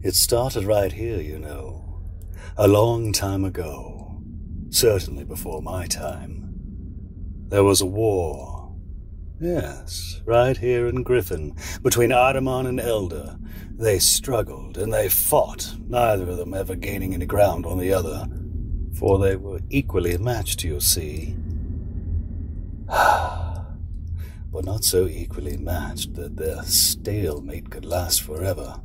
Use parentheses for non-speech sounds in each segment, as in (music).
It started right here, you know. A long time ago. Certainly before my time. There was a war. Yes, right here in Griffin, between Ahriman and Elder. They struggled and they fought, neither of them ever gaining any ground on the other, for they were equally matched, you see. (sighs) but not so equally matched that their stalemate could last forever.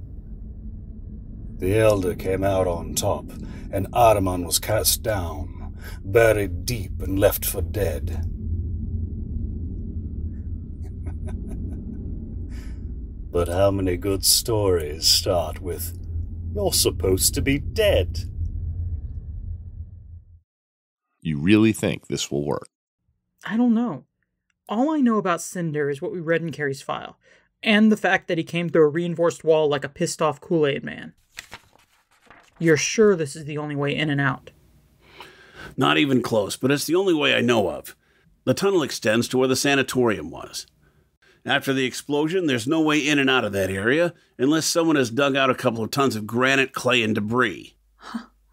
The Elder came out on top, and Ahriman was cast down, buried deep and left for dead. (laughs) but how many good stories start with, You're supposed to be dead? You really think this will work? I don't know. All I know about Synder is what we read in Carrie's file, and the fact that he came through a reinforced wall like a pissed off Kool Aid man. You're sure this is the only way in and out? Not even close, but it's the only way I know of. The tunnel extends to where the sanatorium was. After the explosion, there's no way in and out of that area unless someone has dug out a couple of tons of granite, clay, and debris.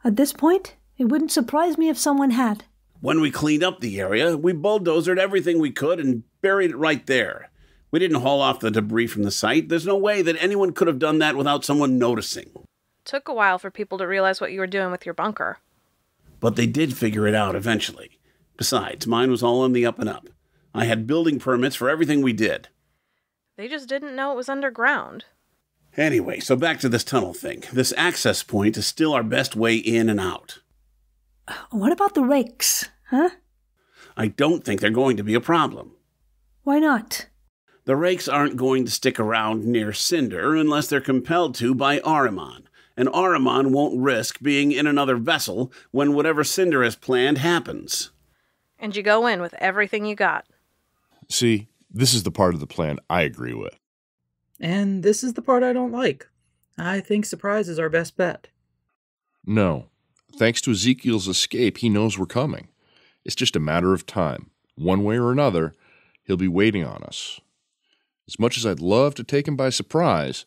At this point, it wouldn't surprise me if someone had. When we cleaned up the area, we bulldozed everything we could and buried it right there. We didn't haul off the debris from the site. There's no way that anyone could have done that without someone noticing. Took a while for people to realize what you were doing with your bunker. But they did figure it out eventually. Besides, mine was all in the up and up. I had building permits for everything we did. They just didn't know it was underground. Anyway, so back to this tunnel thing. This access point is still our best way in and out. What about the rakes, huh? I don't think they're going to be a problem. Why not? The rakes aren't going to stick around near Synder unless they're compelled to by Ahriman, and Ahriman won't risk being in another vessel when whatever Synder has planned happens. And you go in with everything you got. See, this is the part of the plan I agree with. And this is the part I don't like. I think surprise is our best bet. No. Thanks to Ezekiel's escape, he knows we're coming. It's just a matter of time. One way or another, he'll be waiting on us. As much as I'd love to take him by surprise,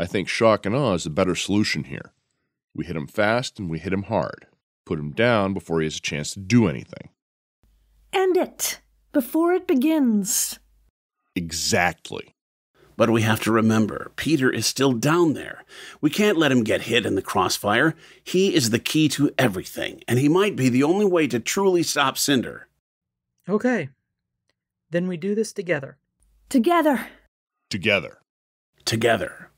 I think shock and awe is the better solution here. We hit him fast and we hit him hard. Put him down before he has a chance to do anything. End it before it begins. Exactly. But we have to remember, Peter is still down there. We can't let him get hit in the crossfire. He is the key to everything, and he might be the only way to truly stop Synder. Okay. Then we do this together. Together. Together. Together.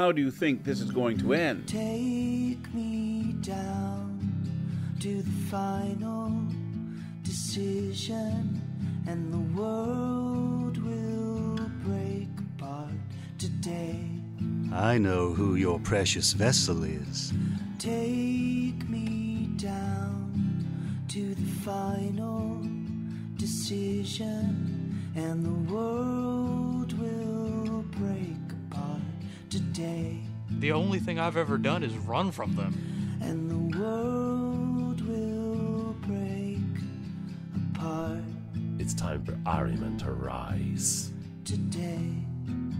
How do you think this is going to end? Take me down to the final decision, and the world will break apart today. I know who your precious vessel is. Take me down to the final decision, and the world The only thing I've ever done is run from them. And the world will break apart It's time for Ahriman to rise. today.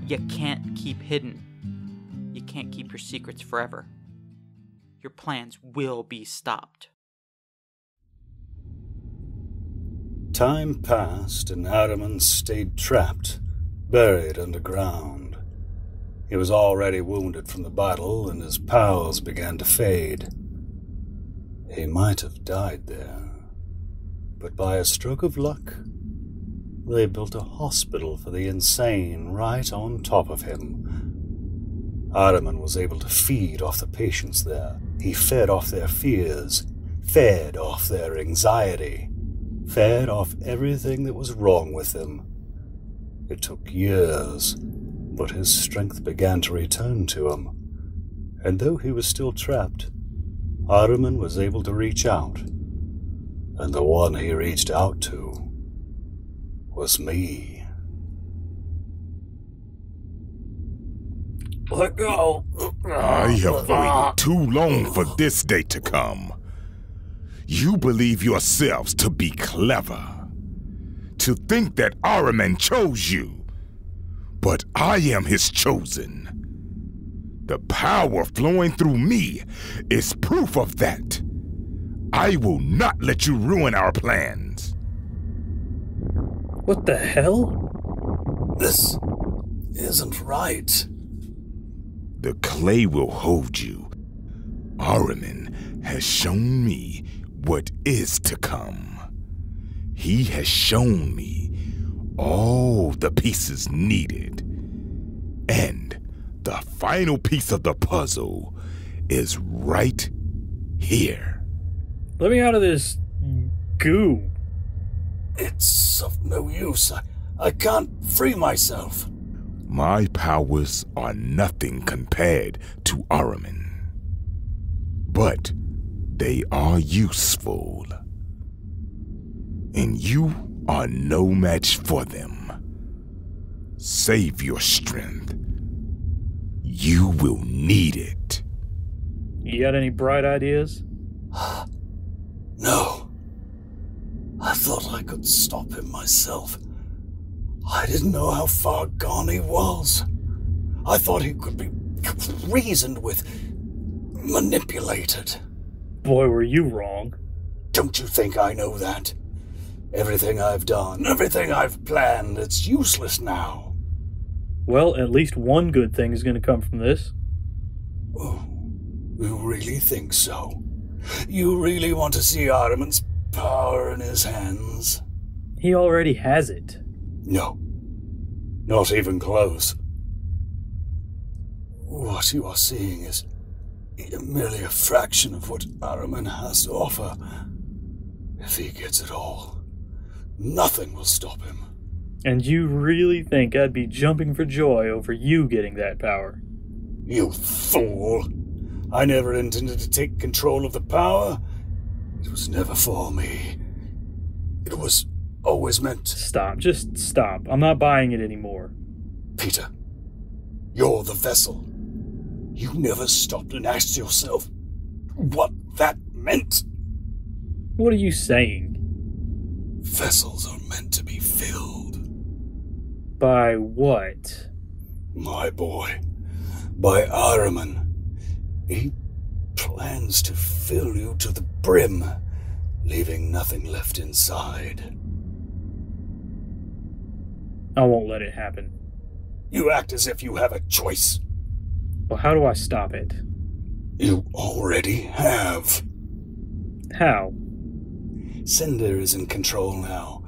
You can't keep hidden. You can't keep your secrets forever. Your plans will be stopped. Time passed, and Ahriman stayed trapped, buried underground. He was already wounded from the battle, and his powers began to fade. He might have died there, but by a stroke of luck, they built a hospital for the insane right on top of him. Ahriman was able to feed off the patients there. He fed off their fears, fed off their anxiety fed off everything that was wrong with them. It took years, but his strength began to return to him. And though he was still trapped, Ahriman was able to reach out. And the one he reached out to was me. Let go. I have waited too long for this day to come. You believe yourselves to be clever. To think that Ahriman chose you. But I am his chosen. The power flowing through me is proof of that. I will not let you ruin our plans. What the hell? This isn't right. The clay will hold you. Ahriman has shown me what is to come. He has shown me all the pieces needed. And the final piece of the puzzle is right here. Let me out of this goo. It's of no use. I, I can't free myself. My powers are nothing compared to Ahriman. But they are useful. And you are no match for them. Save your strength. You will need it. You got any bright ideas? (sighs) No. I thought I could stop him myself. I didn't know how far gone he was. I thought he could be reasoned with, manipulated. Boy, were you wrong. Don't you think I know that? Everything I've done, everything I've planned, it's useless now. Well, at least one good thing is going to come from this. Oh, you really think so? You really want to see Ahriman's power in his hands? He already has it. No. Not even close. What you are seeing is merely a fraction of what Ahriman has to offer. If he gets it all, nothing will stop him. And you really think I'd be jumping for joy over you getting that power? You fool! I never intended to take control of the power. It was never for me. It was always meant. Stop. Just stop. I'm not buying it anymore. Peter, you're the vessel. You never stopped and asked yourself what that meant. What are you saying? Vessels are meant to be filled. By what? My boy. By Ahriman. He plans to fill you to the brim, leaving nothing left inside. I won't let it happen. You act as if you have a choice. Well, how do I stop it? You already have. How? Synder is in control now.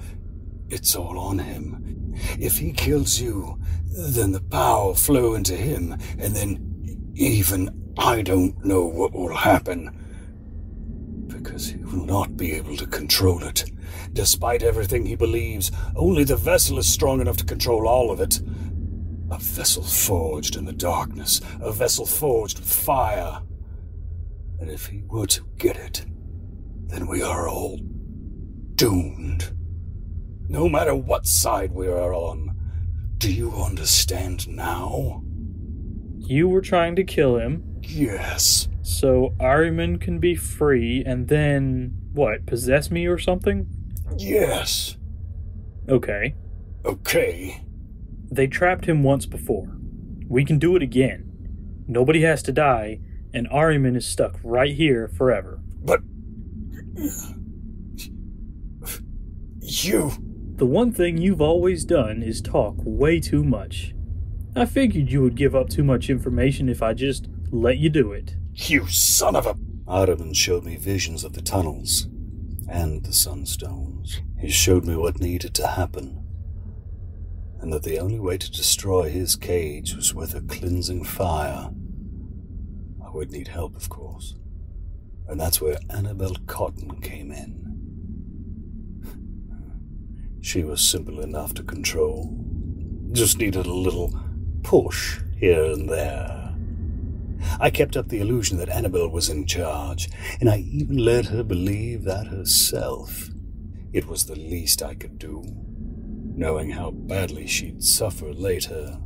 It's all on him. If he kills you, then the power flow into him, and then even I don't know what will happen. Because he will not be able to control it. Despite everything he believes, only the vessel is strong enough to control all of it. A vessel forged in the darkness, a vessel forged with fire. And if he were to get it, then we are all doomed. No matter what side we are on. Do you understand now? You were trying to kill him. Yes. So Ahriman can be free and then, what, possess me or something? Yes. Okay. Okay. They trapped him once before. We can do it again. Nobody has to die, and Ahriman is stuck right here forever. But. You. The one thing you've always done is talk way too much. I figured you would give up too much information if I just let you do it. You son of a. Ahriman showed me visions of the tunnels and the sunstones. He showed me what needed to happen, and that the only way to destroy his cage was with a cleansing fire. I would need help, of course, and that's where Annabel Cotton came in. She was simple enough to control, just needed a little push here and there. I kept up the illusion that Annabel was in charge, and I even let her believe that herself. It was the least I could do, knowing how badly she'd suffer later.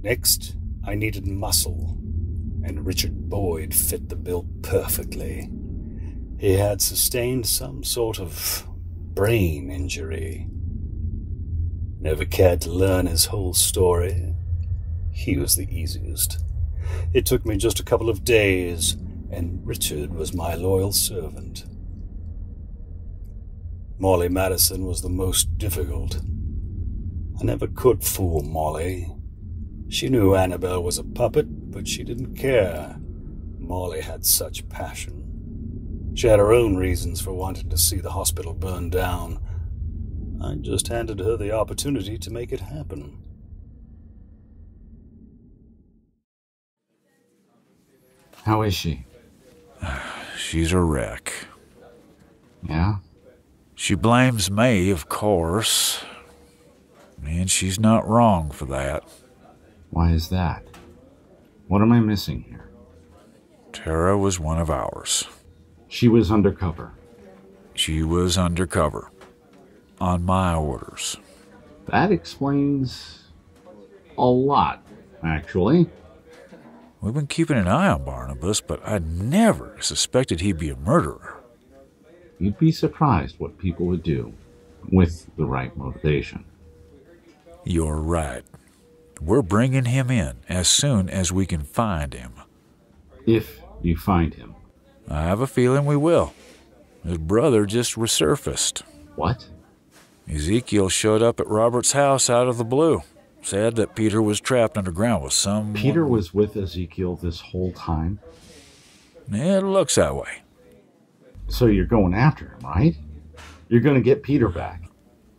Next, I needed muscle, and Richard Boyd fit the bill perfectly. He had sustained some sort of brain injury. Never cared to learn his whole story. He was the easiest. It took me just a couple of days, and Richard was my loyal servant. Molly Madison was the most difficult. I never could fool Molly. She knew Annabelle was a puppet, but she didn't care. Molly had such passion. She had her own reasons for wanting to see the hospital burn down. I just handed her the opportunity to make it happen. How is she? (sighs) She's a wreck. Yeah? She blames me, of course. And she's not wrong for that. Why is that? What am I missing here? Tara was one of ours. She was undercover. She was undercover. On my orders. That explains a lot, actually. We've been keeping an eye on Barnabas, but I never suspected he'd be a murderer. You'd be surprised what people would do with the right motivation. You're right. We're bringing him in as soon as we can find him. If you find him. I have a feeling we will. His brother just resurfaced. What? Ezekiel showed up at Robert's house out of the blue. Said that Peter was trapped underground with some. Peter was with Ezekiel this whole time? It looks that way. So you're going after him, right? You're going to get Peter back.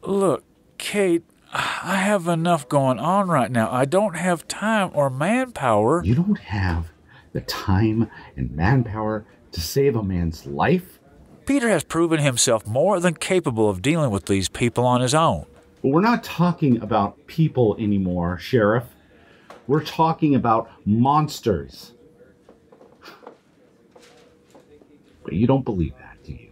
Look, Kate, I have enough going on right now. I don't have time or manpower. You don't have the time and manpower to save a man's life? Peter has proven himself more than capable of dealing with these people on his own. But we're not talking about people anymore, Sheriff. We're talking about monsters. But you don't believe that, do you?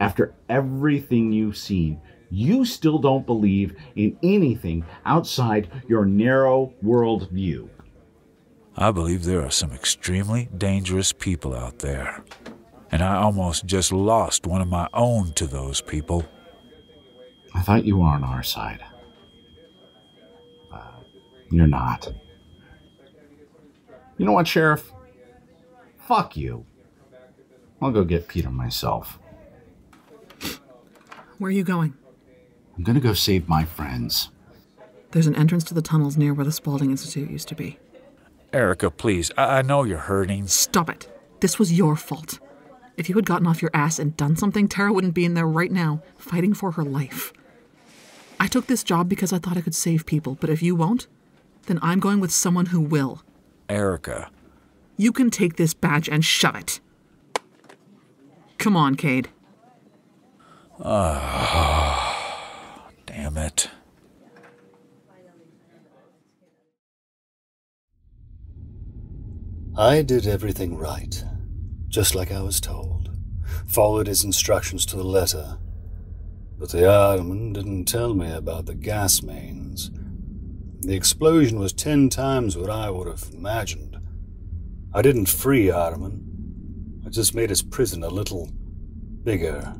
After everything you've seen, you still don't believe in anything outside your narrow world view. I believe there are some extremely dangerous people out there. And I almost just lost one of my own to those people. I thought you were on our side. Uh, you're not. You know what, Sheriff? Fuck you. I'll go get Peter myself. Where are you going? I'm gonna go save my friends. There's an entrance to the tunnels near where the Spaulding Institute used to be. Erica, please, I, I know you're hurting. Stop it. This was your fault. If you had gotten off your ass and done something, Tara wouldn't be in there right now, fighting for her life. I took this job because I thought I could save people, but if you won't, then I'm going with someone who will. Erica. You can take this badge and shove it. Come on, Cade. Ah, (sighs) damn it. I did everything right, just like I was told. Followed his instructions to the letter. But the Ahriman didn't tell me about the gas mains. The explosion was ten times what I would have imagined. I didn't free Ahriman. I just made his prison a little bigger.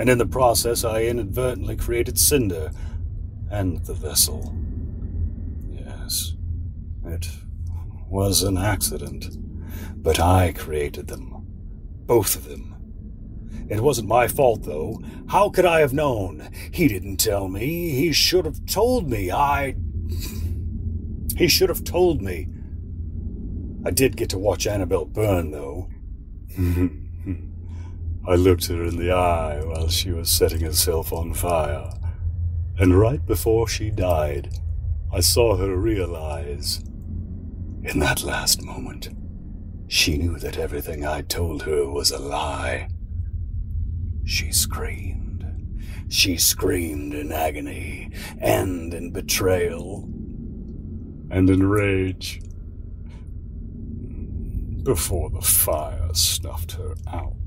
And in the process, I inadvertently created Synder and the vessel. Yes, it was an accident. But I created them. Both of them. It wasn't my fault, though. How could I have known? He didn't tell me. He should have told me. I. He should have told me. I did get to watch Annabelle burn, though. (laughs) I looked her in the eye while she was setting herself on fire. And right before she died, I saw her realize. In that last moment, she knew that everything I told her was a lie. She screamed. She screamed in agony and in betrayal and in rage before the fire snuffed her out.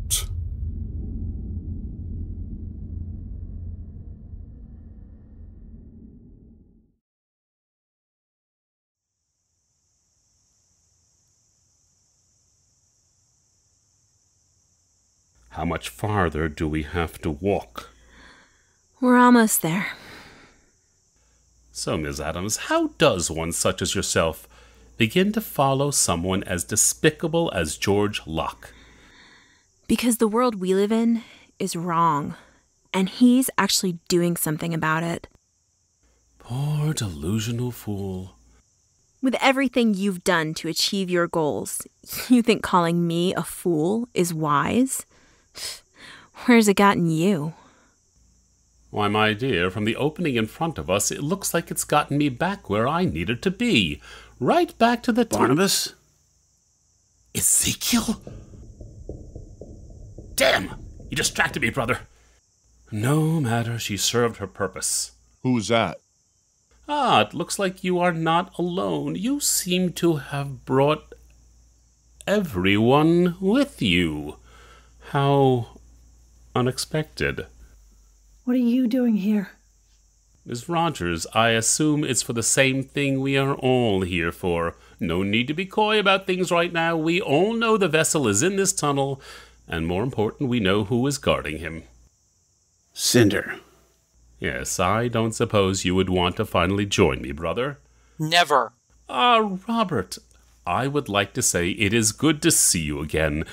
How much farther do we have to walk? We're almost there. So, Ms. Adams, how does one such as yourself begin to follow someone as despicable as George Locke? Because the world we live in is wrong, and he's actually doing something about it. Poor delusional fool. With everything you've done to achieve your goals, you think calling me a fool is wise? Where's it gotten you? Why, my dear, from the opening in front of us, it looks like it's gotten me back where I needed to be. Right back to the. Barnabas? Ezekiel? Damn! You distracted me, brother. No matter, she served her purpose. Who's that? Ah, it looks like you are not alone. You seem to have brought everyone with you. How unexpected. What are you doing here? Miss Rogers, I assume it's for the same thing we are all here for. No need to be coy about things right now. We all know the vessel is in this tunnel, and more important, we know who is guarding him. Synder. Yes, I don't suppose you would want to finally join me, brother. Never. Ah, Robert, I would like to say it is good to see you again.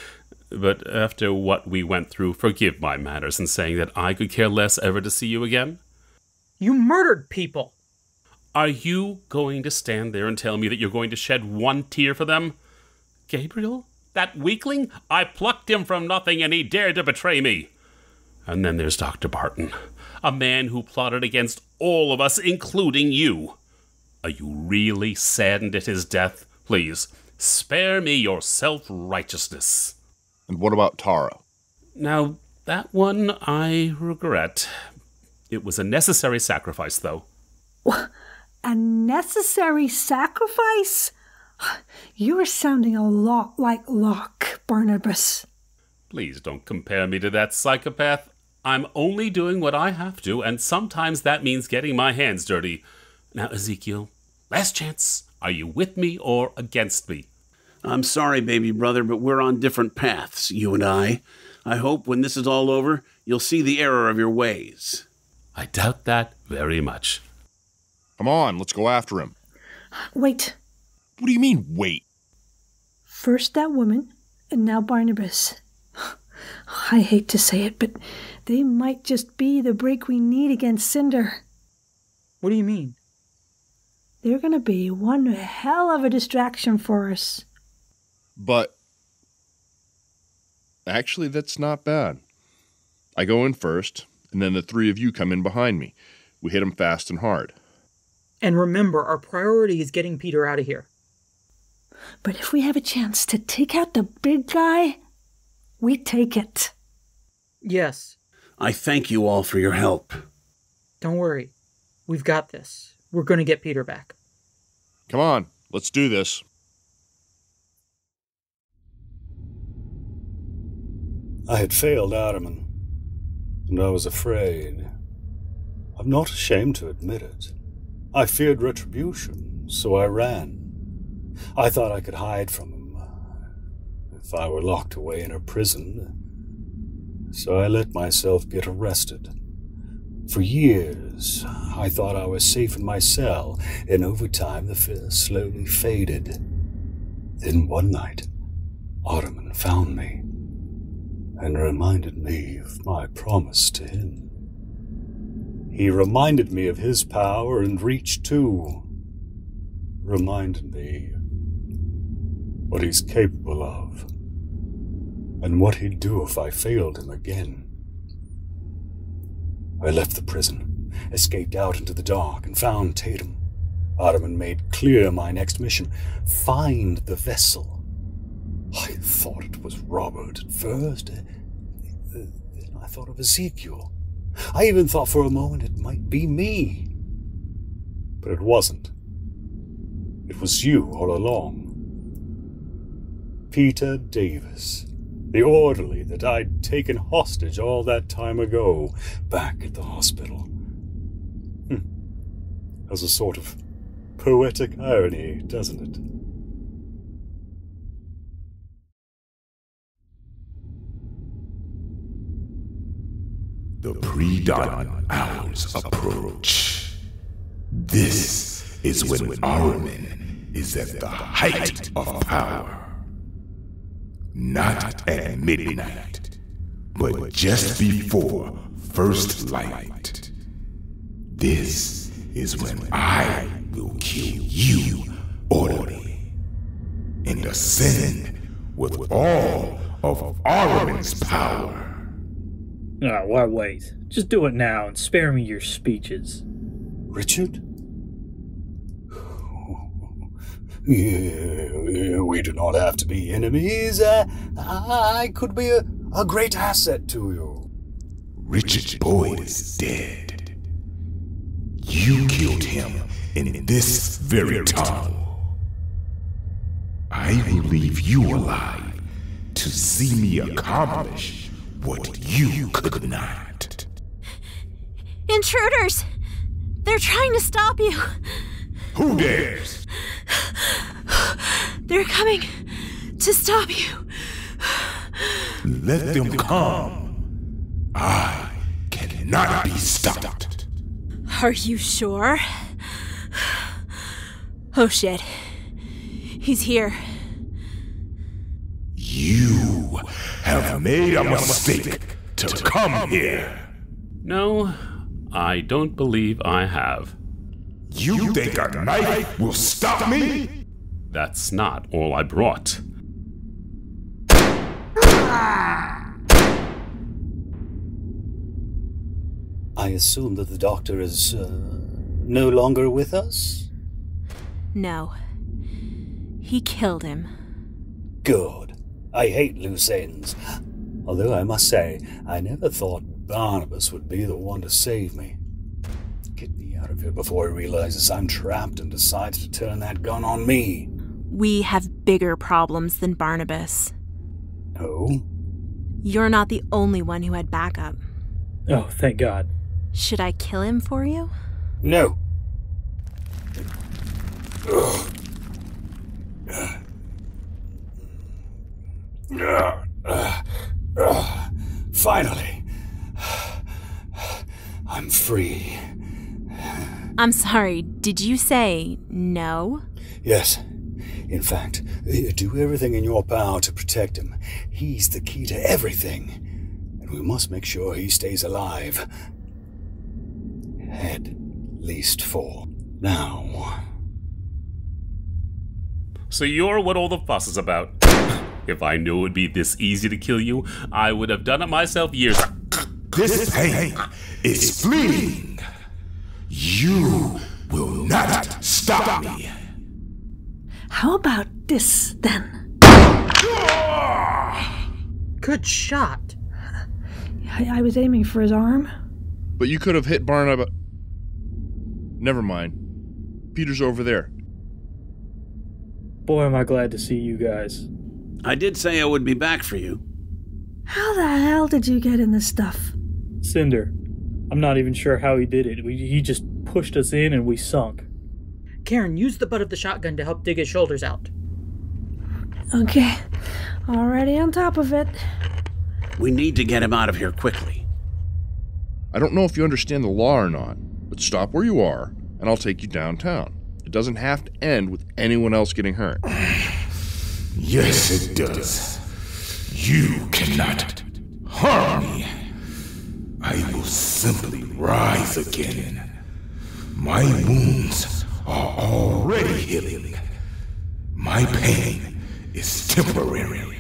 But after what we went through, forgive my manners in saying that I could care less ever to see you again. You murdered people. Are you going to stand there and tell me that you're going to shed one tear for them? Gabriel? That weakling? I plucked him from nothing and he dared to betray me. And then there's Dr. Barton, a man who plotted against all of us, including you. Are you really saddened at his death? Please, spare me your self righteousness. And what about Tara? Now, that one I regret. It was a necessary sacrifice, though. A necessary sacrifice? You're sounding a lot like Locke, Barnabas. Please don't compare me to that psychopath. I'm only doing what I have to, and sometimes that means getting my hands dirty. Now, Ezekiel, last chance. Are you with me or against me? I'm sorry, baby brother, but we're on different paths, you and I. I hope when this is all over, you'll see the error of your ways. I doubt that very much. Come on, let's go after him. Wait. What do you mean, wait? First that woman, and now Barnabas. (sighs) I hate to say it, but they might just be the break we need against Synder. What do you mean? They're gonna be one hell of a distraction for us. But actually, that's not bad. I go in first, and then the three of you come in behind me. We hit them fast and hard. And remember, our priority is getting Peter out of here. But if we have a chance to take out the big guy, we take it. Yes. I thank you all for your help. Don't worry. We've got this. We're going to get Peter back. Come on, let's do this. I had failed Ahriman, and I was afraid. I'm not ashamed to admit it. I feared retribution, so I ran. I thought I could hide from him uh, if I were locked away in a prison. So I let myself get arrested. For years, I thought I was safe in my cell, and over time the fear slowly faded. Then one night, Ahriman found me and reminded me of my promise to him. He reminded me of his power and reach too. Reminded me what he's capable of, and what he'd do if I failed him again. I left the prison, escaped out into the dark, and found Tatum. Ahriman made clear my next mission find the vessel. I thought it was Robert at first. Uh, then I thought of Ezekiel. I even thought for a moment it might be me. But it wasn't. It was you all along. Peter Davis, the orderly that I'd taken hostage all that time ago, back at the hospital. Hm. Has a sort of poetic irony, doesn't it? The pre-dawn hours approach. This is when Ahriman is at the height of power. Not at midnight, but just before first light. This is when I will kill you orderly and ascend with all of Ahriman's power. Ah, why wait? Just do it now and spare me your speeches. Richard? Yeah, we do not have to be enemies. Uh, I could be a, a great asset to you. Richard Boyd is dead. You killed him in this very tunnel. I will leave you alive to see me accomplish what you could not. Intruders! They're trying to stop you. Who dares? They're coming to stop you. Let them come. I cannot be stopped. Are you sure? Oh shit. He's here. You have made a mistake to come here. No, I don't believe I have. You think a knife will stop me? That's not all I brought. I assume that the doctor is uh, no longer with us? No. He killed him. Good. I hate loose ends. Although I must say, I never thought Barnabas would be the one to save me. Get me out of here before he realizes I'm trapped and decides to turn that gun on me. We have bigger problems than Barnabas. Oh? You're not the only one who had backup. Oh, thank God. Should I kill him for you? No. Finally. I'm free. I'm sorry, did you say no? Yes. In fact, do everything in your power to protect him. He's the key to everything. And we must make sure he stays alive. At least for now. So you're what all the fuss is about. If I knew it would be this easy to kill you, I would have done it myself years ago. This pain is fleeting. You will not stop me. How about this then? Good shot. I, I was aiming for his arm. But you could have hit Barnabas. Never mind. Peter's over there. Boy, am I glad to see you guys. I did say I would be back for you. How the hell did you get in this stuff? Synder. I'm not even sure how he did it. We, he just pushed us in and we sunk. Karen, use the butt of the shotgun to help dig his shoulders out. Okay, already on top of it. We need to get him out of here quickly. I don't know if you understand the law or not, but stop where you are, and I'll take you downtown. It doesn't have to end with anyone else getting hurt. Yes, it does. You cannot harm me. I will simply rise again. My wounds are already healing. My pain is temporary.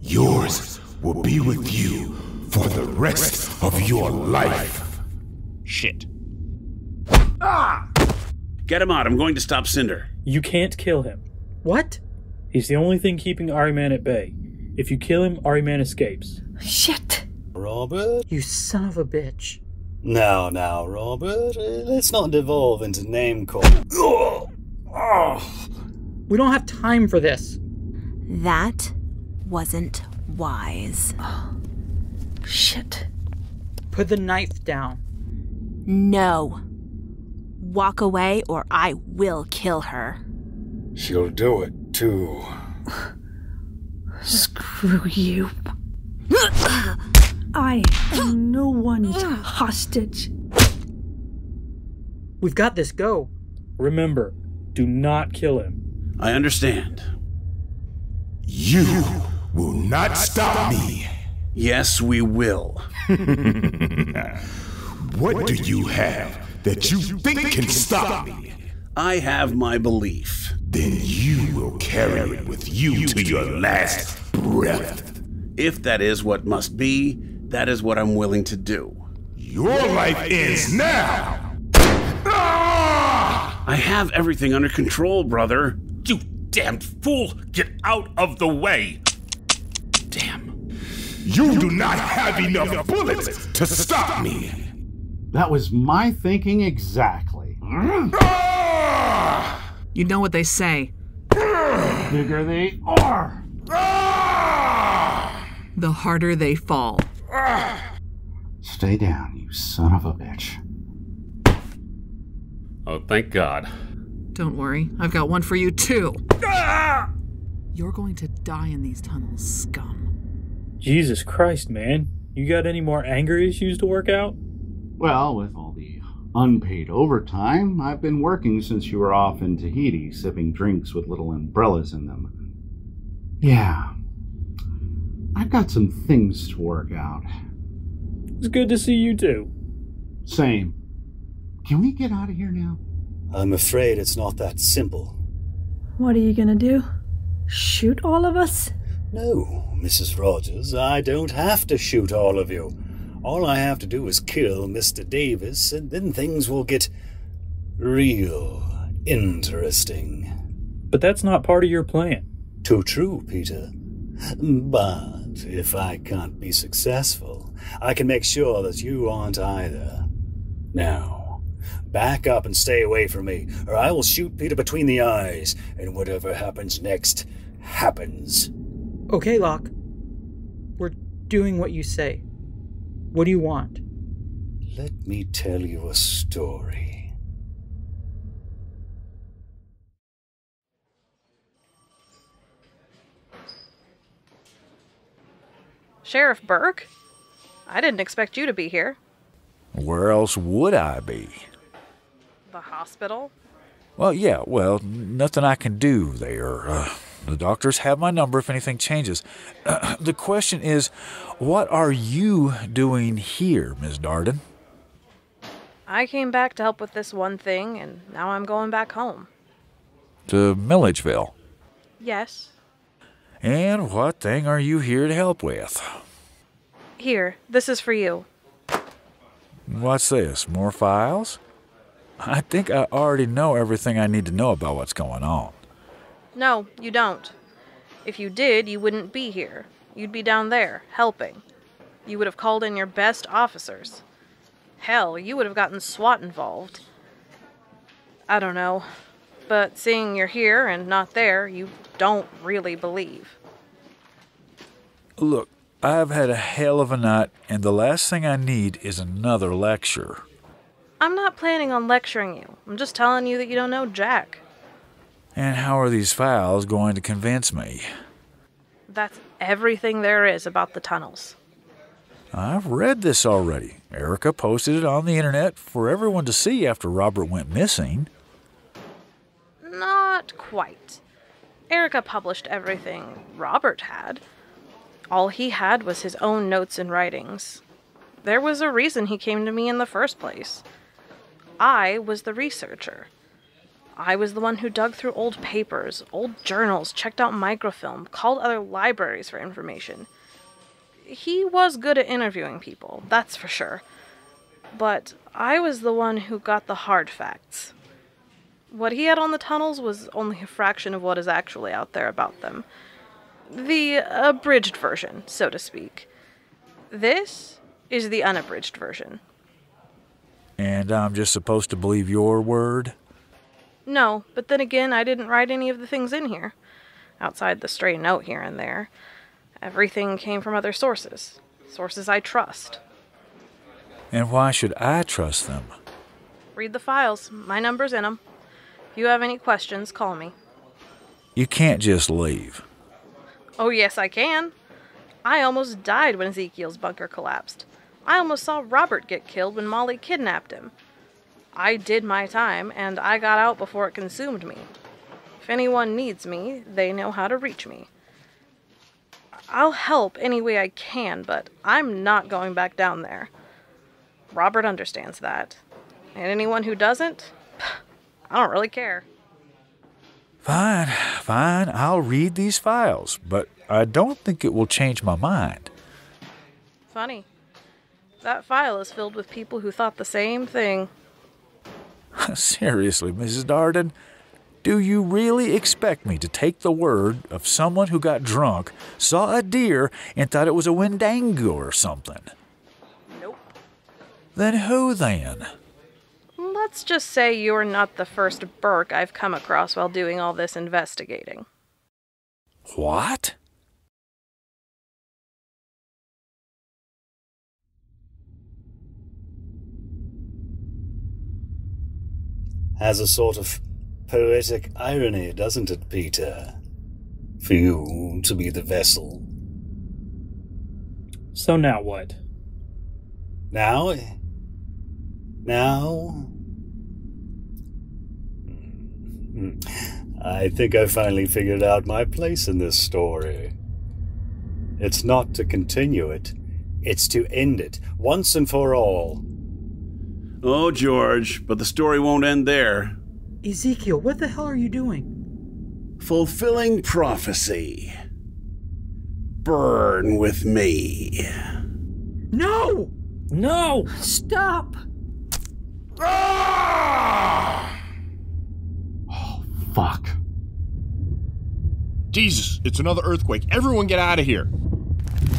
Yours will be with you for the rest of your life. Shit. Ah! Get him out. I'm going to stop Synder. You can't kill him. What? He's the only thing keeping Ahriman at bay. If you kill him, Ahriman escapes. Shit. Robert? You son of a bitch. Now, now, Robert, uh, let's not devolve into name calling. We don't have time for this. That wasn't wise. (gasps) Shit. Put the knife down. No. Walk away or I will kill her. She'll do it, too. (laughs) Screw you. I am no one's hostage. We've got this. Go. Remember, Do not kill him. I understand. You will not stop me. Yes, we will. (laughs) What do you have that you think can stop me? I have my belief. Then you will carry it with you to your last breath. If that is what must be, that is what I'm willing to do. Your life ends now! Ah! I have everything under control, brother. You damned fool! Get out of the way! Damn. You do not have enough bullets to stop me. That was my thinking exactly. Ah! You know what they say. Bigger they are. The harder they fall. Stay down, you son of a bitch. Oh, thank God. Don't worry, I've got one for you too. You're going to die in these tunnels, scum. Jesus Christ, man. You got any more anger issues to work out? Well, with all the unpaid overtime, I've been working since you were off in Tahiti, sipping drinks with little umbrellas in them. Yeah. I've got some things to work out. It's good to see you too. Same. Can we get out of here now? I'm afraid it's not that simple. What are you gonna do? Shoot all of us? No, Mrs. Rogers, I don't have to shoot all of you. All I have to do is kill Mr. Davis, and then things will get real interesting. But that's not part of your plan. Too true, Peter. But if I can't be successful, I can make sure that you aren't either. Now, back up and stay away from me, or I will shoot Peter between the eyes, and whatever happens next, happens. Okay, Locke. We're doing what you say. What do you want? Let me tell you a story. Sheriff Burke? I didn't expect you to be here. Where else would I be? The hospital? Well, yeah, well, nothing I can do there. Uh, the doctors have my number if anything changes. Uh, (clears throat) the question is, what are you doing here, Miss Darden? I came back to help with this one thing, and now I'm going back home. To Milledgeville. Yes. And what thing are you here to help with? Here, this is for you. What's this? More files? I think I already know everything I need to know about what's going on. No, you don't. If you did, you wouldn't be here. You'd be down there, helping. You would have called in your best officers. Hell, you would have gotten SWAT involved. I don't know. But seeing you're here and not there, you don't really believe. Look, I've had a hell of a night, and the last thing I need is another lecture. I'm not planning on lecturing you. I'm just telling you that you don't know Jack. And how are these files going to convince me? That's everything there is about the tunnels. I've read this already. Erica posted it on the internet for everyone to see after Robert went missing. Not quite. Erica published everything Robert had. All he had was his own notes and writings. There was a reason he came to me in the first place. I was the researcher. I was the one who dug through old papers, old journals, checked out microfilm, called other libraries for information. He was good at interviewing people, that's for sure. But I was the one who got the hard facts. What he had on the tunnels was only a fraction of what is actually out there about them. The abridged version, so to speak. This is the unabridged version. And I'm just supposed to believe your word? No, but then again, I didn't write any of the things in here. Outside the stray note here and there. Everything came from other sources. Sources I trust. And why should I trust them? Read the files. My number's in them. If you have any questions, call me. You can't just leave. Oh, yes, I can. I almost died when Ezekiel's bunker collapsed. I almost saw Robert get killed when Molly kidnapped him. I did my time and I got out before it consumed me. If anyone needs me, they know how to reach me. I'll help any way I can, but I'm not going back down there. Robert understands that. And anyone who doesn't, (sighs) I don't really care. Fine, fine. I'll read these files, but I don't think it will change my mind. Funny. That file is filled with people who thought the same thing. (laughs) Seriously, Mrs. Darden, do you really expect me to take the word of someone who got drunk, saw a deer, and thought it was a Wendigo or something? Nope. Then who then? Let's just say you're not the first Burke I've come across while doing all this investigating. What? Has a sort of poetic irony, doesn't it, Peter? For you to be the vessel. So now what? Now? Now? Hmm. I think I finally figured out my place in this story. It's not to continue it, it's to end it, once and for all. Oh, George, but the story won't end there. Ezekiel, what the hell are you doing? Fulfilling prophecy. Burn with me. No! No! Stop! Ah! Oh fuck. Jesus, it's another earthquake. Everyone get out of here.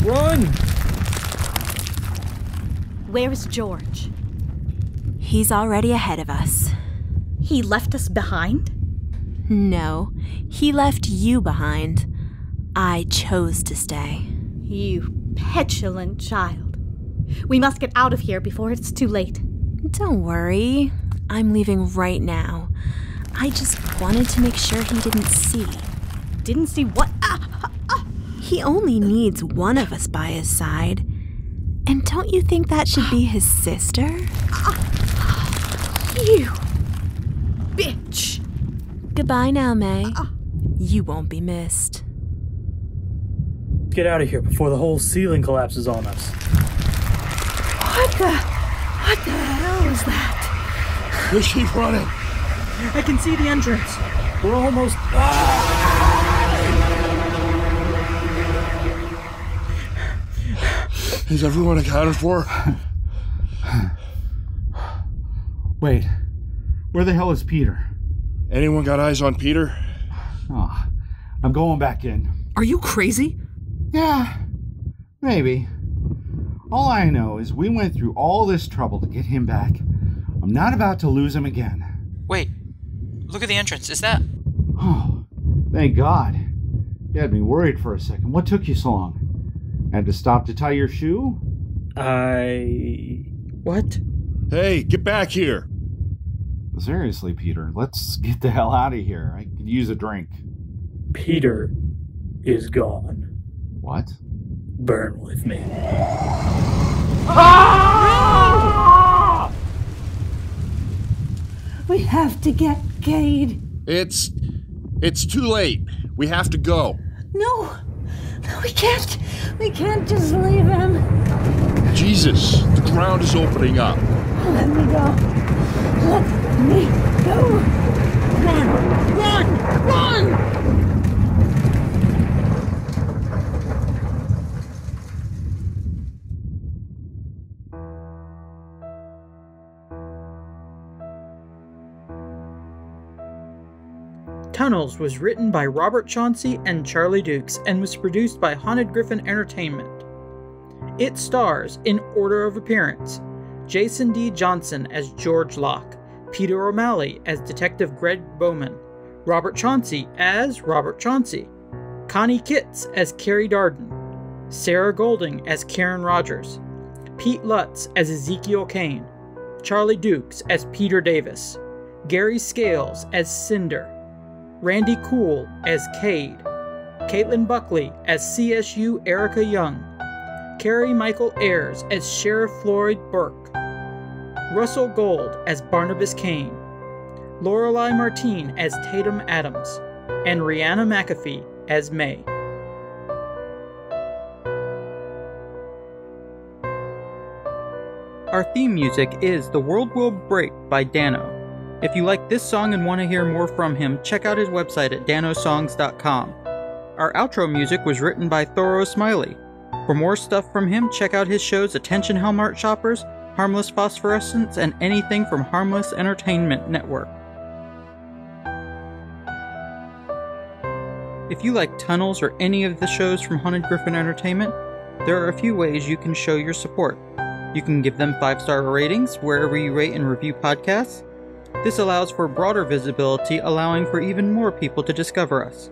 Run! Where's George? He's already ahead of us. He left us behind? No, he left you behind. I chose to stay. You petulant child. We must get out of here before it's too late. Don't worry. I'm leaving right now. I just wanted to make sure he didn't see. Didn't see what? Ah, ah. He only needs one of us by his side. And don't you think that should be his sister? You bitch! Goodbye now, May. Uh, uh. You won't be missed. Get out of here before the whole ceiling collapses on us. What the? What the hell is that? Let's keep running. I can see the entrance. We're almost. Is everyone accounted for? Wait, where the hell is Peter? Anyone got eyes on Peter? Oh, I'm going back in. Are you crazy? Yeah, maybe. All I know is we went through all this trouble to get him back. I'm not about to lose him again. Wait, look at the entrance. Is that. Oh, thank God. You had me worried for a second. What took you so long? Had to stop to tie your shoe? I. What? Hey, get back here. Seriously, Peter, let's get the hell out of here. I could use a drink. Peter is gone. What? Burn with me. Ah! We have to get Cade. It's. It's too late. We have to go. No, no, we can't. We can't just leave him. Jesus, the ground is opening up. Let me go. Let me. Run, run, run! Tunnels was written by Robert Chauncey and Charlie Dukes and was produced by Haunted Griffin Entertainment. It stars, in order of appearance, Jason D. Johnson as George Locke, Peter O'Malley as Detective Greg Bowman, Robert Chauncey as Robert Chauncey, Connie Kitts as Carrie Darden, Sarah Golding as Karen Rogers, Pete Lutz as Ezekiel Kane, Charlie Dukes as Peter Davis, Gary Scales as Synder, Randy Cool as Cade, Caitlin Buckley as CSU Erica Young, Carrie Michael Ayers as Sheriff Floyd Burke, Russell Gold as Barnabas Kane, Lorelei Martine as Tatum Adams, and Rihanna McAfee as May. Our theme music is The World Will Break by Dano. If you like this song and want to hear more from him, check out his website at danosongs.com. Our outro music was written by Thoro Smiley. For more stuff from him, check out his shows Attention Hellmart Shoppers, Harmless Phosphorescence, and anything from Harmless Entertainment Network. If you like Tunnels or any of the shows from Haunted Griffin Entertainment, there are a few ways you can show your support. You can give them five star ratings wherever you rate and review podcasts. This allows for broader visibility, allowing for even more people to discover us.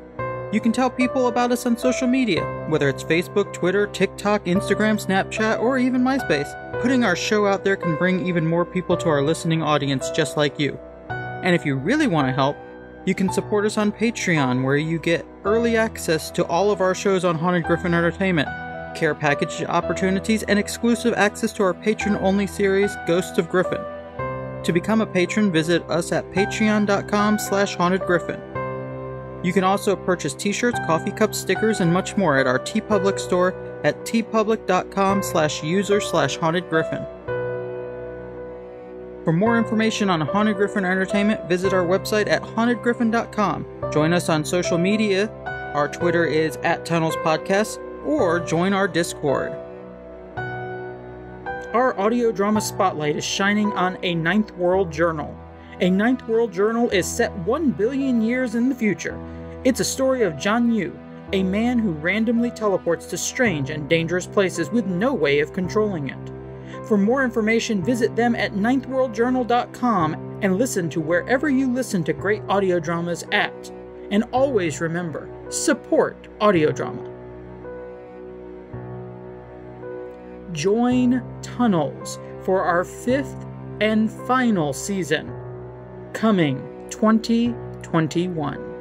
You can tell people about us on social media, whether it's Facebook, Twitter, TikTok, Instagram, Snapchat, or even MySpace. Putting our show out there can bring even more people to our listening audience just like you. And if you really want to help, you can support us on Patreon, where you get early access to all of our shows on Haunted Griffin Entertainment, care package opportunities, and exclusive access to our patron only series, Ghosts of Griffin. To become a patron, visit us at patreon.com slash hauntedgriffin. You can also purchase t-shirts, coffee cups, stickers, and much more at our TeePublic store at teepublic.com slash user slash hauntedgriffin. For more information on Haunted Griffin Entertainment, visit our website at hauntedgriffin.com. Join us on social media. Our Twitter is at Tunnels Podcast, or join our Discord. Our audio drama spotlight is shining on A Ninth World Journal. A Ninth World Journal is set 1 billion years in the future. It's a story of John Yu, a man who randomly teleports to strange and dangerous places with no way of controlling it. For more information, visit them at ninthworldjournal.com and listen to wherever you listen to great audio dramas at. And always remember, support audio drama. Join Tunnels for our fifth and final season, coming 2021.